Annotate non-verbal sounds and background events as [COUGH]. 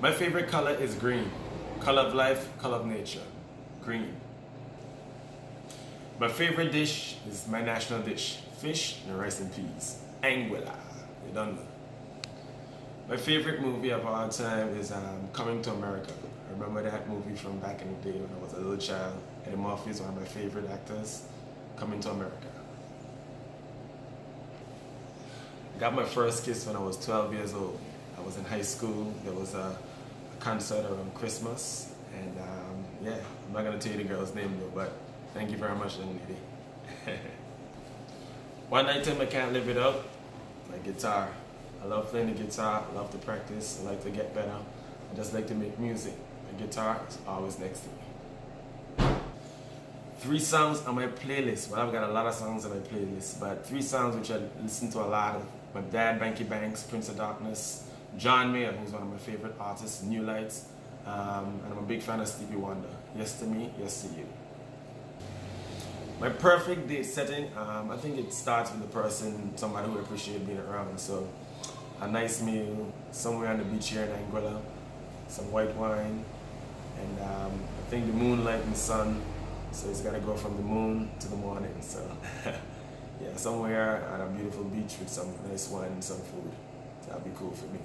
My favorite color is green. Color of life, color of nature. Green. My favorite dish is my national dish. Fish and rice and peas. Anguilla. You don't know. My favorite movie of all time is um, Coming to America. I remember that movie from back in the day when I was a little child. Eddie Murphy is one of my favorite actors. Coming to America. I got my first kiss when I was 12 years old. I was in high school. There was a, a concert around Christmas. And um, yeah, I'm not going to tell you the girl's name though, but thank you very much, young lady. [LAUGHS] One item I can't live without, my guitar. I love playing the guitar, I love to practice, I like to get better. I just like to make music. The guitar is always next to me. Three songs on my playlist. Well, I've got a lot of songs on my playlist, but three songs which I listen to a lot of. My dad, Bankie Banx, Prince of Darkness, John Mayer, who's one of my favorite artists, New Lights, um, and I'm a big fan of Stevie Wonder. Yester-Me, Yester-You. My perfect date setting, um, I think it starts with the person, somebody who appreciates being around. So a nice meal somewhere on the beach here in Anguilla, some white wine, and um, I think the moonlight and the sun, so it's gotta go from the moon to the morning. So [LAUGHS] yeah, somewhere on a beautiful beach with some nice wine and some food. That'd be cool for me.